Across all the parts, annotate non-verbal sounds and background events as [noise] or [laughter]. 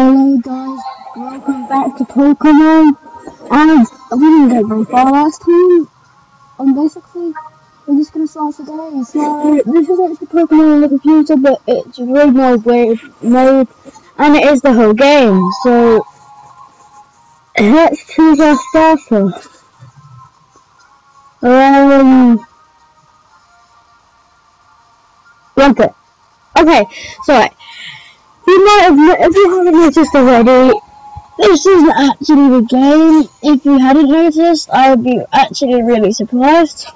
Hello guys, welcome back to Pokemon. And we didn't get very far last time. And basically, we're just gonna start today. So this is actually Pokemon on the computer, but it's raid mode wave mode, and it is the whole game. So let's choose our starter. Um, Rumpet. Okay, so right. You might have, if you haven't noticed already, this isn't actually the game. If you hadn't noticed, I would be actually really surprised.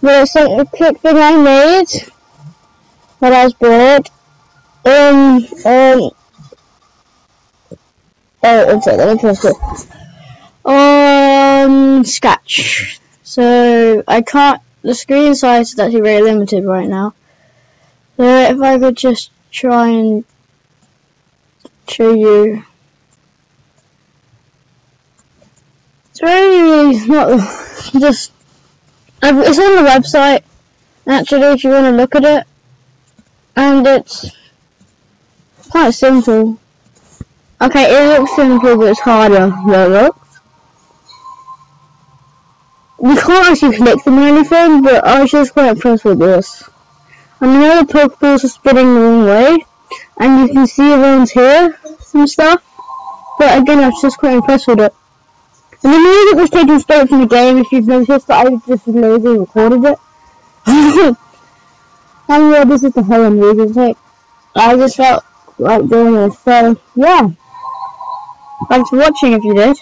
But it's like a quick thing I made when I was bored. Um, um, oh, okay, let me press it. On Scratch. So, I can't, the screen size is actually very limited right now. So if I could just try and you. It's really not [laughs] just. It's on the website. Actually, if you want to look at it, and it's quite simple. Okay, it looks simple, but it's harder. Look, look. You can't actually click them or anything, but I was just quite impressed with this. I And the Pokeballs are spinning the wrong way and you can see everyone's here and stuff. But again, I was just quite impressed with it. And the music was taken straight from the game, if you've noticed that I just lazy recorded it. [laughs] and yeah, this is the whole music. I just felt like doing this, so yeah. Thanks for watching if you did.